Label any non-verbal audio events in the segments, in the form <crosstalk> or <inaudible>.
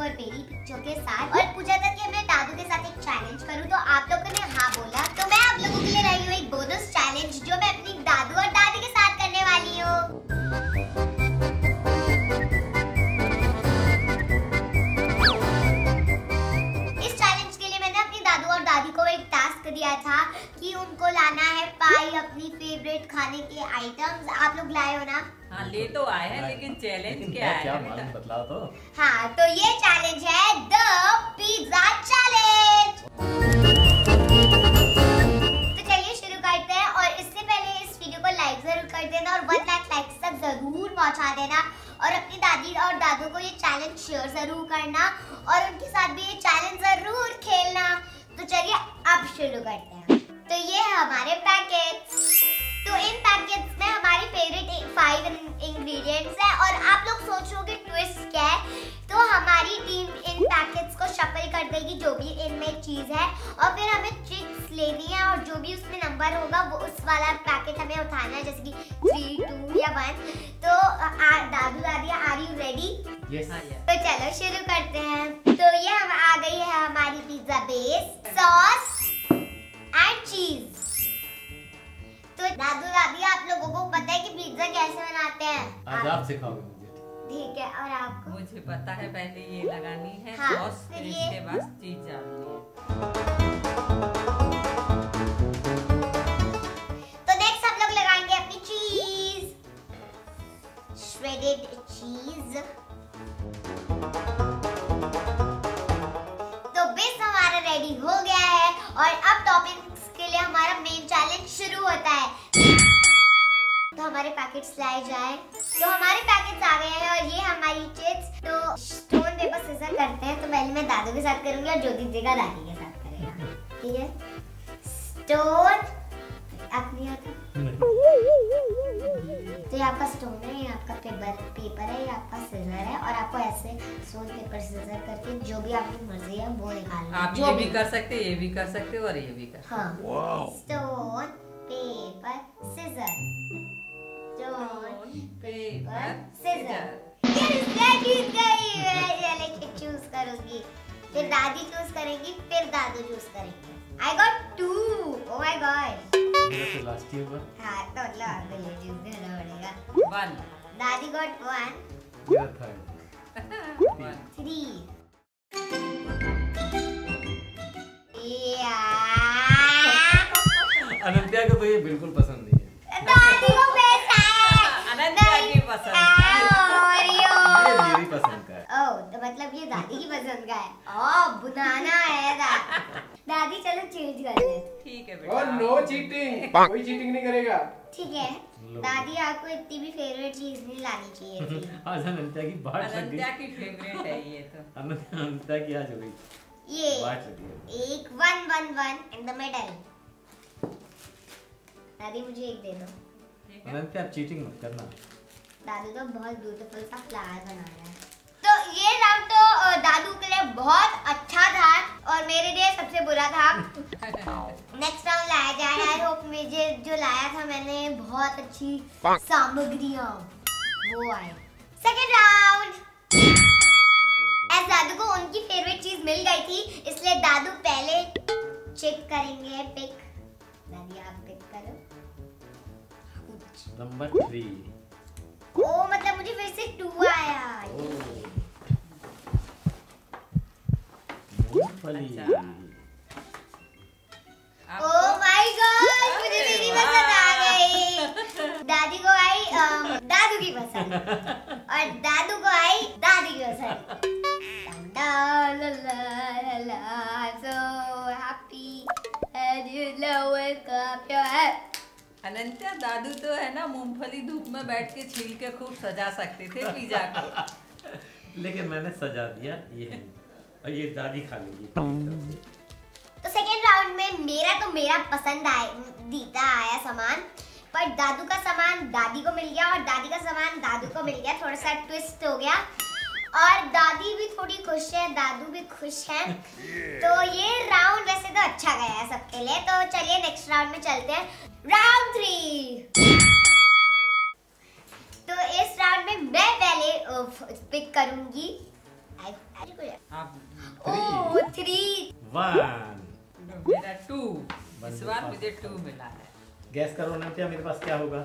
और मेरी पिक्चर के साथ और पूछा था कि मैं दादू के साथ एक चैलेंज करूँ तो आप लोगों ने हाँ बोला। दिया था कि उनको लाना है पाई अपनी फेवरेट खाने के आइटम्स आप लोग लाए हो ना? हाँ ले तो आए हैं लेकिन चैलेंज क्या क्या है? मालूम बतलाओ तो। हाँ तो ये चैलेंज है द पिज्जा चैलेंज तो चलिए शुरू करते हैं और इससे पहले इस वीडियो को लाइक ज़रूर कर देना और वन लाख लाइक्स तक ज़रूर पहुँचा देना। और अपनी दादी और दादू को ये चैलेंज शेयर ज़रूर करना और उनके साथ भी ये चैलेंज ज़रूर खेलना। तो चलिए अब शुरू करते हैं। तो ये है हमारे पैकेट्स तो इन पैकेट्स में हमारी फेवरेट फाइव इंग्रेडिएंट्स हैं और आप लोग सोच रहे ट्विस्ट क्या है? तो हमारी टीम इन पैकेट्स को शफल कर देगी जो भी इनमें चीज़ है और फिर हमें चिप्स लेनी है और जो भी उसमें नंबर होगा वो उस वाला पैकेट हमें उठाना है जैसे कि थ्री टू या वन तो आ, दादू दादी आर यू रेडी यस हाँ तो चलो शुरू करते हैं. तो ये हम आ गई है हमारी pizza base sauce and cheese तो दादू दादी आप लोगों को पता है कि पिज्जा कैसे बनाते हैं? आज आप सिखाओगे मुझे. ठीक है और आपको? मुझे पता है पहले ये लगानी है हाँ, सॉस फिर फिर ये- इसके बाद चीज़ डालनी है। श्रेडेड चीज़ तो बेस हमारा रेडी हो गया है और अब टॉपिंग्स के लिए हमारा मेन चैलेंज शुरू होता है। तो हमारे पैकेट्स लाए जाए। तो हमारे पैकेट्स आ गए हैं और ये हमारी चिप्स तो स्टोन पेपर सीजर करते हैं। तो पहले मैं दादू के साथ करूँगी और ज्योति जी का दादी के साथ करेगा। ठीक है? स्टोन अपनी आता तो ये आपका स्टोन है ये आपका पेपर पेपर है ये आपका सीजर है और आपको ऐसे स्टोन पेपर सीजर करके जो भी आपकी मर्ज़ी है वो निकालना आप जो ये भी कर सकते ये भी कर सकते और ये भी कर हाँ। Stone paper scissor stone paper scissor choose करूँगी। फिर दादी चूज़ करेंगी फिर दादू चूज़ करेंगे। I got two oh my God तो हाँ तो दादी अनंत्या को तो ये बिल्कुल पसंद नहीं है। <laughs> दादी को बेस्ट है। <laughs> अनंत्या की पसंद ये मेरी पसंद का है। ओह तो मतलब ये दादी की पसंद का है। ओह बनाना है दा, <laughs> दादी चलो चेंज कर ले ठीक है बेटा। और नो चीटिंग <laughs> कोई चीटिंग नहीं करेगा। ठीक है। दादी आपको इतनी भी फेवरेट चीज़ नहीं लानी चाहिए <laughs> आज अनंत्या की अनंत्या गई। की फेवरेट है ये तो। अनंत्या अनंत्या की आज हो गई। ये बाट लग गई। एक one one one in the middle दादी मुझे एक दे दो। अनंत्या आप चीटिंग मत करना। दादू तो बहुत ब्यूटीफुल सा फ्लावर बना रहा है। तो ये राउंड तो दादू के लिए बहुत अच्छा था। बहुत अच्छी सामग्रियाँ। वो आए। सेकंड राउंड एज दादू को उनकी फेवरेट चीज़ मिल गई थी इसलिए दादू पहले चेक करेंगे पिक दादी आप पिक करो। नंबर थ्री ओ मतलब मुझे फिर से टू आया। मूंगफली <laughs> और दादू को आई दादी की ला so happy and you know wake up your head. अनंत्या दादू तो है ना मूंगफली धूप में बैठ के छील के खूब सजा सकते थे पिज्जा को। <laughs> लेकिन मैंने सजा दिया ये और ये दादी खा लेगी। तो सेकेंड राउंड में मेरा तो मेरा पसंद आया दीता आया सामान। पर दादू का सामान दादी को मिल गया और दादी का सामान दादू को मिल गया। थोड़ा सा ट्विस्ट हो गया। और दादी भी थोड़ी खुश है दादू भी खुश है। तो ये राउंड वैसे तो अच्छा गया है सबके लिए। तो चलिए नेक्स्ट राउंड में चलते हैं। राउंड थ्री तो इस राउंड में मैं पहले पिक करूँगी। ओ थ्री वन मेरा टू इस बार मुझे टू मिला है। गैस करो नत्या मेरे पास क्या होगा?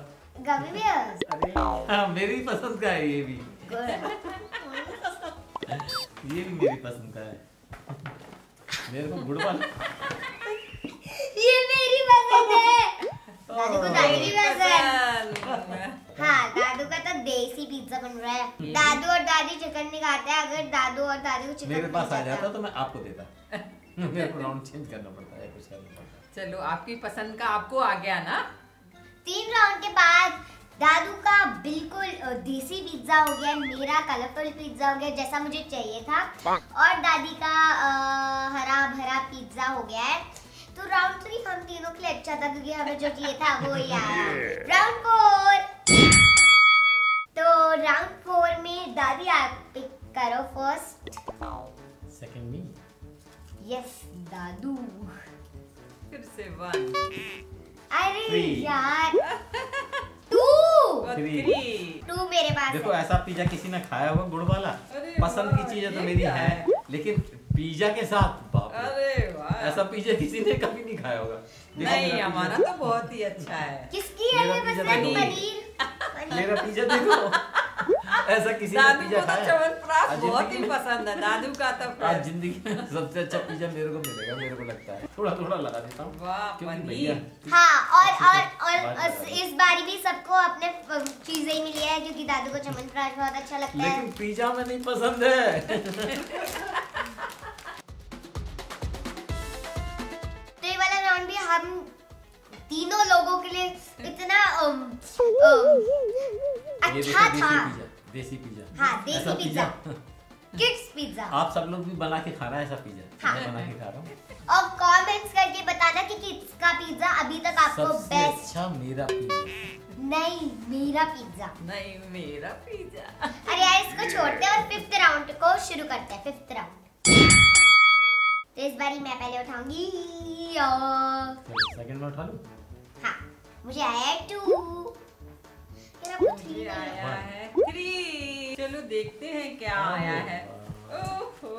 गमी बियर्स अरे हाँ मेरी पसंद का है ये भी। ये भी मेरी पसंद का है। मेरे को गुड़ वाला ये मेरी पसंद है। दादू को दादी की पसंद। हाँ दादू का तो देसी पिज्जा बन रहा है। दादू और दादी चिकन नहीं खाते हैं अगर दादू और दादी को चिकन मेरे पास आ जाता तो मैं आपको देता। मेरे को राउंड चेंज करना पड़ता। चलो आपकी पसंद का आपको आ गया ना? तीन राउंड के बाद दादू का बिल्कुल देसी पिज्जा हो गया मेरा कलरफुल पिज्जा हो गया जैसा मुझे चाहिए था। और दादी का अ, हरा भरा पिज्जा हो गया है। तो राउंड थ्री हम तीनों के लिए अच्छा था क्योंकि हमें जो चाहिए था वो ही आया राउंड फोर तो राउंड फोर में दादी आप पिक करो फ़र्स्ट सेकंड मी यस दादू। फिर से वन अरे यार। टू थ्री टू मेरे पास देखो ऐसा पिज्जा किसी ने खाया होगा गुड़ वाला? पसंद की चीज़ें तो मेरी है? लेकिन पिज्जा के साथ बाप अरे वाह। ऐसा पिज्जा किसी ने कभी नहीं खाया होगा। नहीं हमारा तो बहुत ही अच्छा है। किसकी है मेरा पिज्जा देखो। ऐसा किसी दादू को तो बहुत ही पसंद है दादू का तो आज प्राश। ज़िंदगी में सबसे अच्छा पिज्जा मेरे को मिलेगा मेरे को लगता है। थोड़ा थोड़ा लगा देता हूँ। वाह पनीर। हाँ और और और इस, बारी भी सबको अपने चीज़ें ही मिली है क्योंकि दादू को चमनप्राश बहुत अच्छा लगता है। लेकिन पिज्जा में नहीं पसंद है। <laughs> तो ये वाला राउंड भी हम तीनों लोगों के लिए इतना ये देखो अच्छा था। देसी पिज्जा। हाँ, देसी पिज्जा। किड्स पिज्जा आप सब लोग भी बना के खा रहा है ऐसा पिज्जा। हाँ। मैं बना के खा रहा हूँ। और कमेंट्स करके बताना कि किड्स का पिज्जा अभी तक आपको बेस्ट अच्छा मेरा पिज्जा। नहीं मेरा पिज्जा। नहीं मेरा पिज्जा। अरे यार इसको छोड़ते हैं और फिफ्थ राउंड को शुरू करते हैं फिफ्थ राउंड तो इस बारी मैं पहले उठाऊँगी और सेकंड में उठा लूँ? हाँ मुझे आया है टू आया है। थ्री। चलो देखते हैं क्या आया है। ओहो।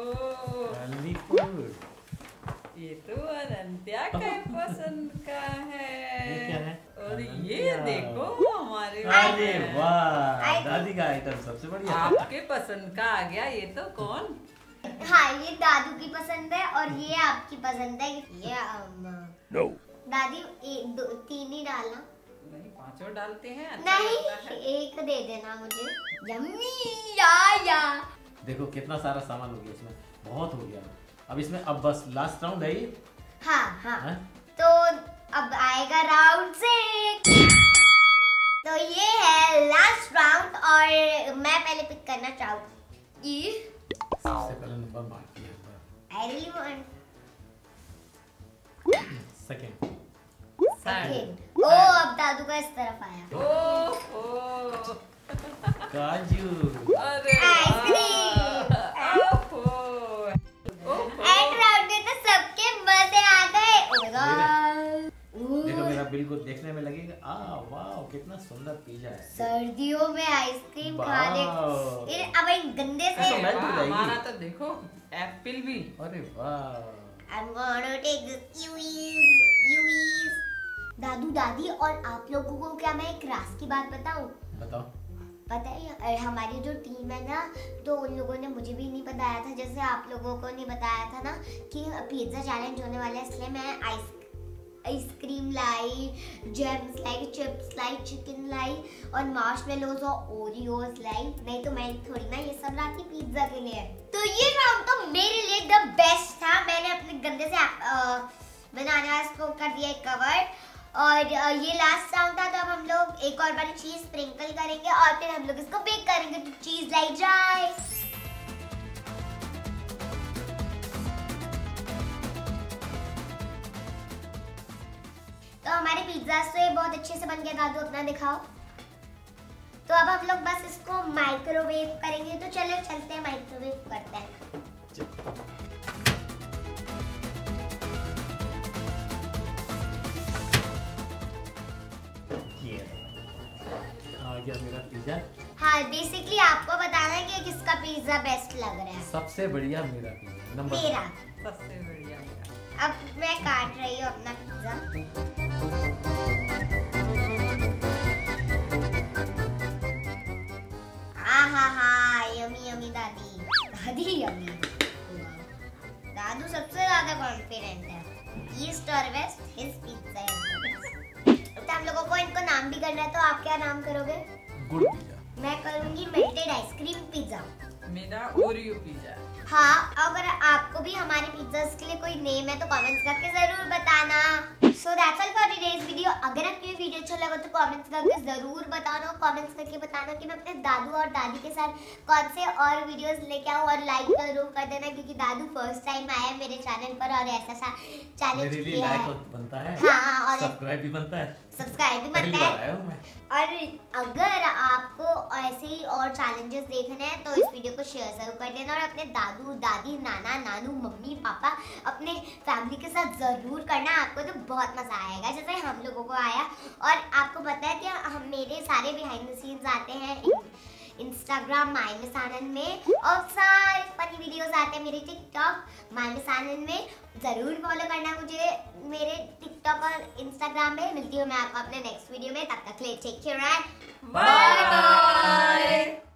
ये तो अनंत्या के पसंद का है। है? और ये देखो हमारे अरे वाह दादी का आइटम सबसे बढ़िया। आपके पसंद का आ गया ये तो कौन? हाँ ये दादू की पसंद है और ये आपकी पसंद है। ये अम, दादी एक दो तीन ही डालना। नहीं पाँचों डालते हैं अच्छा नहीं है। एक दे देना मुझे। यम्मी या या। देखो कितना सारा सामान हो गया इसमें। बहुत हो गया। अब इसमें अब बस लास्ट राउंड है ये। हाँ हाँ। हैं? तो अब आएगा राउंड सिक्स तो ये है लास्ट राउंड और मैं पहले पिक करना चाहूँगी। सबसे पहले नंबर मार्क किया I really want second oh अब दादू का इस तरफ़ आया। ओहो। काजू। अरे आइसक्रीम। वाह। ओहो। ओहो। एंड राउंड में तो सबके मज़े आ गए। Oh ओ माय देखो मेरा बिल को देखने में लगेगा। आ वाह कितना सुंदर पिज्जा है। सर्दियों में आइसक्रीम खाने अब गंदे से जाएगी। हमारा तो देखो एप्पल भी। अरे वाह। I'm gonna take this kiwis, kiwis. दादू दादी और आप लोगों को क्या मैं एक रास की बात बताऊँ? बताओ। पता है हमारी जो टीम है ना तो उन लोगों ने मुझे भी नहीं बताया था जैसे आप लोगों को नहीं बताया था ना कि पिज़्ज़ा चैलेंज होने वाला है इसलिए मैं आइस आइसक्रीम लाई जेम्स लाई चिप्स लाई चिकन लाई और मार्शमेलोज और ओरियोज लाई। नहीं तो मैं थोड़ी ना ये सब लाती पिज़्ज़ा के लिए। तो ये राउंड तो मेरे लिए द बेस्ट था। मैंने अपने गंदे से बनाने इसको कर दिया कवर और ये लास्ट राउंड था तो अब हम लोग एक और बार चीज़ स्प्रिंकल करेंगे और फिर हम लोग इसको बेक करेंगे तो चीज़ लाई जाए तो हमारे पिज्जा से बहुत अच्छे से बन गया दादू अपना दिखाओ। तो अब हम लोग बस इसको माइक्रोवेव करेंगे तो चलो चलते हैं माइक्रोवेव करते हैं। पिज्जा हाँ बेसिकली आपको बताना है कि किसका पिज्जा बेस्ट लग रहा है। सबसे बढ़िया मेरा पिज्जा नंबर मेरा। सबसे बढ़िया मेरा। अब मैं काट रही हूँ अपना पिज्जा आहा हा यमी यमी दादी। दादी यमी। दादू सबसे ज़्यादा कॉन्फिडेंट है। ईस्ट और वेस्ट हिज पिज्जा तो हम लोगों को इनको नाम भी करना है तो आप क्या नाम करोगे? गुड़ पिज्जा। मैं करूँगी मेल्टेड आइसक्रीम पिज्जा मेरा ओरियो पिज्जा हाँ अगर आपको भी हमारे पिज्जा के लिए कोई नेम है तो कमेंट्स करके ज़रूर बताना। So that's all for today's video अगर आपको ये वीडियो अच्छा लगा तो कमेंट्स करके ज़रूर बताना कमेंट्स करके बताना कि मैं अपने दादू और दादी के साथ कौन से और वीडियोस लेके आऊँ और लाइक ज़रूर कर देना क्योंकि दादू फ़र्स्ट टाइम आया है मेरे चैनल पर और ऐसा सा चैलेंज मेरे लिए किया लाइक है बनता है। हाँ, और- सब्सक्राइब भी बनता है। सब्सक्राइब भी बनता है। हूँ और अगर आपको ऐसे ही और चैलेंजेस देखने हैं तो इस वीडियो को शेयर ज़रूर कर देना और अपने दादू दादी नाना नानू मम्मी पापा अपने फैमिली के साथ ज़रूर करना। आपको तो बहुत मज़ा आएगा। जैसे हम लोगों को आया और आपको पता है कि हम मेरे सारे बिहाइंड द सीन्स आते हैं इंस्टाग्राम माई मिस आनंद में और सारे फनी वीडियोस आते हैं मेरे टिकटॉक माइनस आनंद में। ज़रूर फॉलो करना मुझे मेरे टिकटॉक और इंस्टाग्राम में। मिलती हूँ मैं आपको अपने नेक्स्ट वीडियो में। तब तक ले टेक केयर बाय बाय